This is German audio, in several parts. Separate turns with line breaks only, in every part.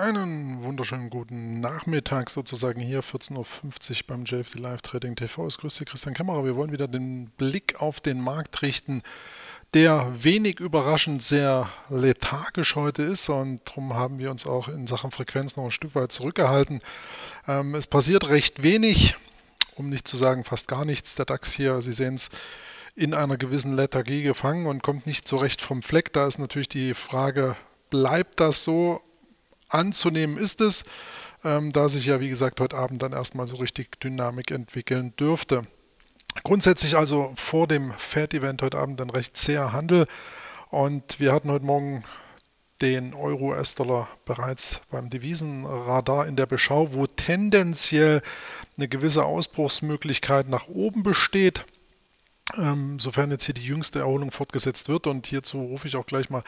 Einen wunderschönen guten Nachmittag sozusagen hier, 14.50 Uhr beim JFD Live Trading TV. Es grüßt Sie Christian Kämmerer. Wir wollen wieder den Blick auf den Markt richten, der wenig überraschend sehr lethargisch heute ist und darum haben wir uns auch in Sachen Frequenz noch ein Stück weit zurückgehalten. Ähm, es passiert recht wenig, um nicht zu sagen fast gar nichts. Der DAX hier, Sie sehen es, in einer gewissen Lethargie gefangen und kommt nicht so recht vom Fleck. Da ist natürlich die Frage, bleibt das so? Anzunehmen ist es, ähm, da sich ja wie gesagt heute Abend dann erstmal so richtig Dynamik entwickeln dürfte. Grundsätzlich also vor dem Fed-Event heute Abend ein recht zäher Handel und wir hatten heute Morgen den Euro-US-Dollar bereits beim Devisenradar in der Beschau, wo tendenziell eine gewisse Ausbruchsmöglichkeit nach oben besteht. Ähm, sofern jetzt hier die jüngste Erholung fortgesetzt wird. Und hierzu rufe ich auch gleich mal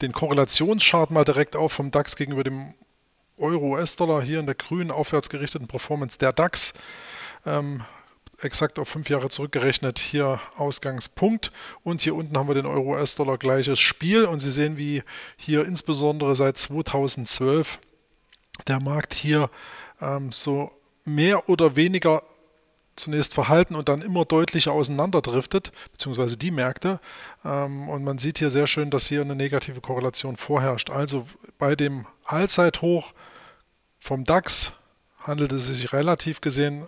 den Korrelationschart mal direkt auf vom DAX gegenüber dem Euro-US-Dollar hier in der grünen aufwärts gerichteten Performance der DAX. Ähm, exakt auf fünf Jahre zurückgerechnet hier Ausgangspunkt und hier unten haben wir den Euro-US-Dollar gleiches Spiel und Sie sehen, wie hier insbesondere seit 2012 der Markt hier ähm, so mehr oder weniger zunächst verhalten und dann immer deutlicher auseinanderdriftet, beziehungsweise die Märkte. Ähm, und man sieht hier sehr schön, dass hier eine negative Korrelation vorherrscht. Also bei dem Allzeithoch vom DAX handelt es sich relativ gesehen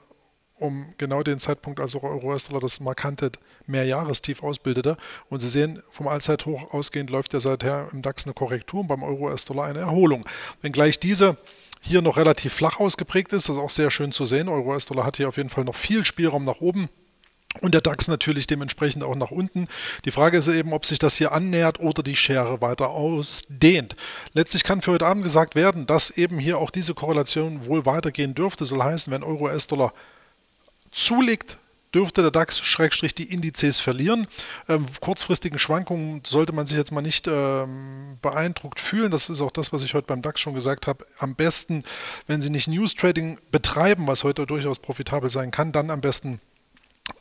um genau den Zeitpunkt, als Euro-US-Dollar das markante Mehrjahrestief ausbildete. Und Sie sehen, vom Allzeithoch ausgehend läuft ja seither im DAX eine Korrektur und beim Euro-US-Dollar eine Erholung. Wenngleich diese hier noch relativ flach ausgeprägt ist. Das ist auch sehr schön zu sehen. Euro-US-Dollar hat hier auf jeden Fall noch viel Spielraum nach oben. Und der DAX natürlich dementsprechend auch nach unten. Die Frage ist eben, ob sich das hier annähert oder die Schere weiter ausdehnt. Letztlich kann für heute Abend gesagt werden, dass eben hier auch diese Korrelation wohl weitergehen dürfte. Soll heißen, wenn Euro-US-Dollar zulegt, dürfte der DAX Schrägstrich die Indizes verlieren. Ähm, kurzfristigen Schwankungen sollte man sich jetzt mal nicht ähm, beeindruckt fühlen. Das ist auch das, was ich heute beim DAX schon gesagt habe. Am besten, wenn Sie nicht News Trading betreiben, was heute durchaus profitabel sein kann, dann am besten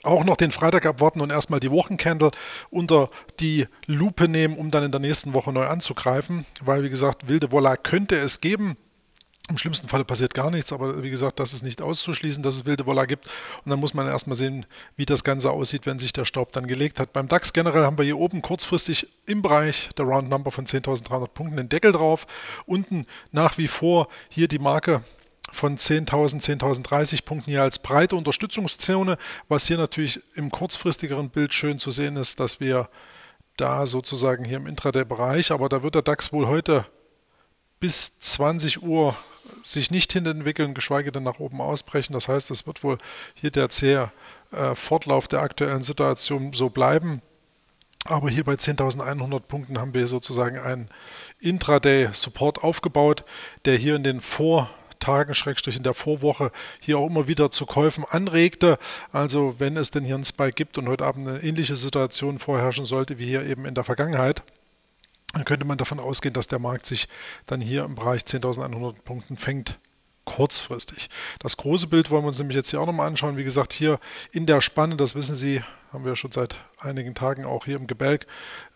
auch noch den Freitag abwarten und erstmal die Wochencandle unter die Lupe nehmen, um dann in der nächsten Woche neu anzugreifen. Weil, wie gesagt, wilde Voila könnte es geben. Im schlimmsten Falle passiert gar nichts, aber wie gesagt, das ist nicht auszuschließen, dass es wilde Woller gibt. Und dann muss man erstmal sehen, wie das Ganze aussieht, wenn sich der Staub dann gelegt hat. Beim DAX generell haben wir hier oben kurzfristig im Bereich der Round Number von 10.300 Punkten den Deckel drauf. Unten nach wie vor hier die Marke von 10.000, 10.030 Punkten hier als breite Unterstützungszone. Was hier natürlich im kurzfristigeren Bild schön zu sehen ist, dass wir da sozusagen hier im Intraday-Bereich, aber da wird der DAX wohl heute bis 20 Uhr sich nicht hinentwickeln, geschweige denn nach oben ausbrechen. Das heißt, es wird wohl hier der zähe äh, Fortlauf der aktuellen Situation so bleiben. Aber hier bei 10.100 Punkten haben wir sozusagen einen Intraday-Support aufgebaut, der hier in den Vortagen, Schrägstrich in der Vorwoche, hier auch immer wieder zu Käufen anregte. Also wenn es denn hier einen Spike gibt und heute Abend eine ähnliche Situation vorherrschen sollte wie hier eben in der Vergangenheit, dann könnte man davon ausgehen, dass der Markt sich dann hier im Bereich 10.100 Punkten fängt kurzfristig. Das große Bild wollen wir uns nämlich jetzt hier auch nochmal anschauen. Wie gesagt, hier in der Spanne, das wissen Sie, haben wir schon seit einigen Tagen auch hier im Gebälk,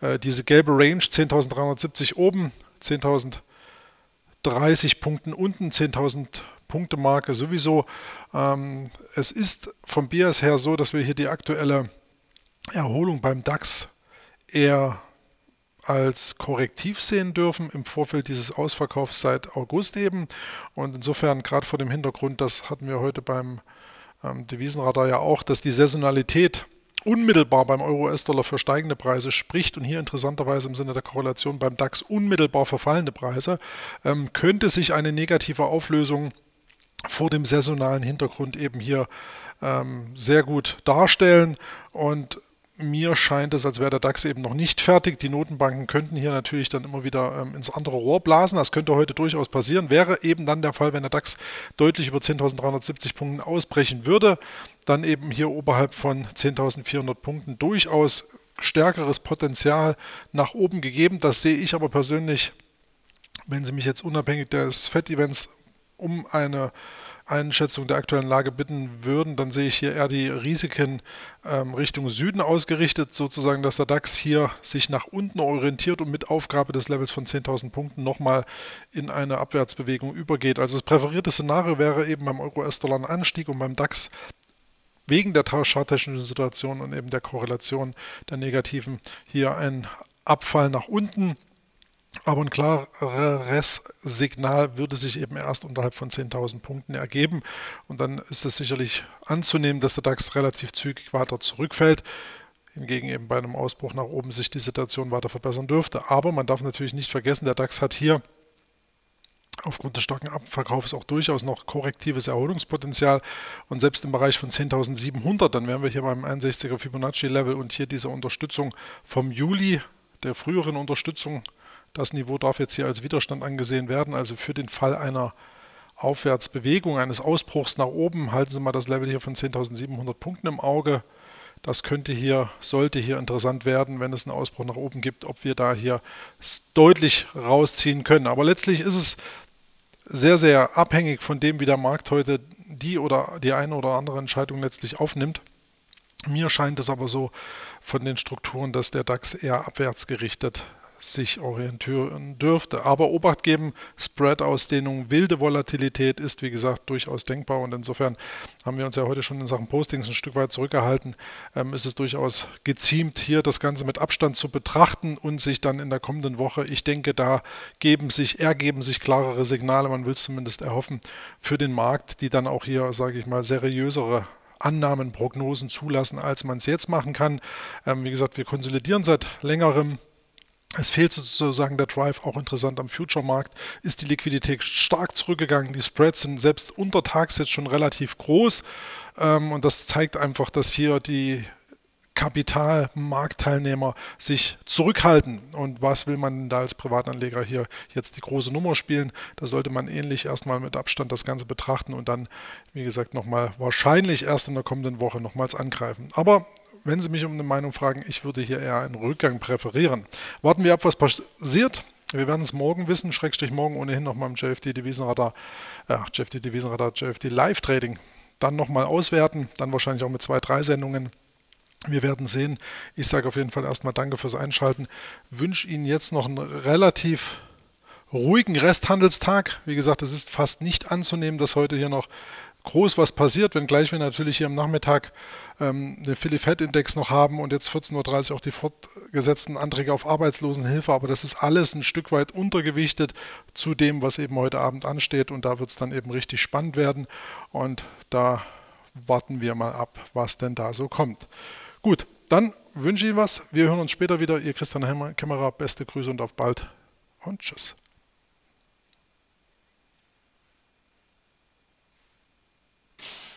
äh, diese gelbe Range 10.370 oben, 10.030 Punkten unten, 10.000 Punkte Marke sowieso. Ähm, es ist vom Bias her so, dass wir hier die aktuelle Erholung beim DAX eher als Korrektiv sehen dürfen im Vorfeld dieses Ausverkaufs seit August eben. Und insofern gerade vor dem Hintergrund, das hatten wir heute beim ähm, Devisenradar ja auch, dass die Saisonalität unmittelbar beim Euro-US-Dollar für steigende Preise spricht und hier interessanterweise im Sinne der Korrelation beim DAX unmittelbar verfallende Preise, ähm, könnte sich eine negative Auflösung vor dem saisonalen Hintergrund eben hier ähm, sehr gut darstellen. Und mir scheint es, als wäre der DAX eben noch nicht fertig. Die Notenbanken könnten hier natürlich dann immer wieder ähm, ins andere Rohr blasen. Das könnte heute durchaus passieren. Wäre eben dann der Fall, wenn der DAX deutlich über 10.370 Punkten ausbrechen würde. Dann eben hier oberhalb von 10.400 Punkten durchaus stärkeres Potenzial nach oben gegeben. Das sehe ich aber persönlich, wenn Sie mich jetzt unabhängig des FED-Events um eine Einschätzung der aktuellen Lage bitten würden, dann sehe ich hier eher die Risiken ähm, Richtung Süden ausgerichtet, sozusagen, dass der DAX hier sich nach unten orientiert und mit Aufgabe des Levels von 10.000 Punkten nochmal in eine Abwärtsbewegung übergeht. Also das präferierte Szenario wäre eben beim Euro-US-Dollar ein Anstieg und beim DAX wegen der charttechnischen Situation und eben der Korrelation der negativen hier ein Abfall nach unten. Aber ein klareres Signal würde sich eben erst unterhalb von 10.000 Punkten ergeben. Und dann ist es sicherlich anzunehmen, dass der DAX relativ zügig weiter zurückfällt. Hingegen eben bei einem Ausbruch nach oben sich die Situation weiter verbessern dürfte. Aber man darf natürlich nicht vergessen, der DAX hat hier aufgrund des starken Abverkaufs auch durchaus noch korrektives Erholungspotenzial. Und selbst im Bereich von 10.700, dann wären wir hier beim 61er Fibonacci-Level und hier diese Unterstützung vom Juli, der früheren Unterstützung das Niveau darf jetzt hier als Widerstand angesehen werden. Also für den Fall einer Aufwärtsbewegung, eines Ausbruchs nach oben, halten Sie mal das Level hier von 10.700 Punkten im Auge. Das könnte hier, sollte hier interessant werden, wenn es einen Ausbruch nach oben gibt, ob wir da hier deutlich rausziehen können. Aber letztlich ist es sehr, sehr abhängig von dem, wie der Markt heute die oder die eine oder andere Entscheidung letztlich aufnimmt. Mir scheint es aber so von den Strukturen, dass der DAX eher abwärts gerichtet sich orientieren dürfte. Aber Obacht geben, Spread-Ausdehnung, wilde Volatilität ist wie gesagt durchaus denkbar und insofern haben wir uns ja heute schon in Sachen Postings ein Stück weit zurückgehalten. Ähm, ist es durchaus geziemt, hier das Ganze mit Abstand zu betrachten und sich dann in der kommenden Woche, ich denke, da geben sich, ergeben sich klarere Signale, man will es zumindest erhoffen, für den Markt, die dann auch hier, sage ich mal, seriösere Annahmen, Prognosen zulassen, als man es jetzt machen kann. Ähm, wie gesagt, wir konsolidieren seit längerem es fehlt sozusagen der Drive, auch interessant am Future-Markt, ist die Liquidität stark zurückgegangen. Die Spreads sind selbst untertags jetzt schon relativ groß ähm, und das zeigt einfach, dass hier die Kapitalmarktteilnehmer sich zurückhalten. Und was will man da als Privatanleger hier jetzt die große Nummer spielen? Da sollte man ähnlich erstmal mit Abstand das Ganze betrachten und dann, wie gesagt, nochmal wahrscheinlich erst in der kommenden Woche nochmals angreifen. Aber wenn Sie mich um eine Meinung fragen, ich würde hier eher einen Rückgang präferieren. Warten wir ab, was passiert. Wir werden es morgen wissen, Schrägstrich morgen ohnehin nochmal im JFD Devisenradar, äh, JFD Devisenradar, JFD Live Trading dann nochmal auswerten, dann wahrscheinlich auch mit zwei, drei Sendungen. Wir werden sehen. Ich sage auf jeden Fall erstmal Danke fürs Einschalten. Wünsche Ihnen jetzt noch einen relativ ruhigen Resthandelstag. Wie gesagt, es ist fast nicht anzunehmen, dass heute hier noch groß was passiert, wenngleich wir natürlich hier am Nachmittag ähm, den Philly Fed Index noch haben und jetzt 14.30 Uhr auch die fortgesetzten Anträge auf Arbeitslosenhilfe, aber das ist alles ein Stück weit untergewichtet zu dem, was eben heute Abend ansteht und da wird es dann eben richtig spannend werden und da warten wir mal ab, was denn da so kommt. Gut, dann wünsche ich Ihnen was. Wir hören uns später wieder. Ihr Christian Kämmerer, beste Grüße und auf bald und tschüss.